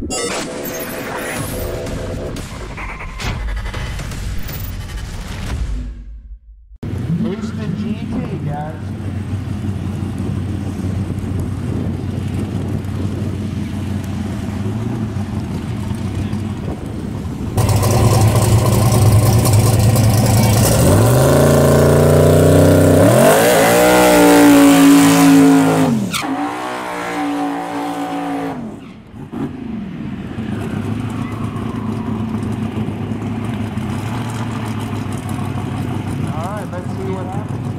you see what happens.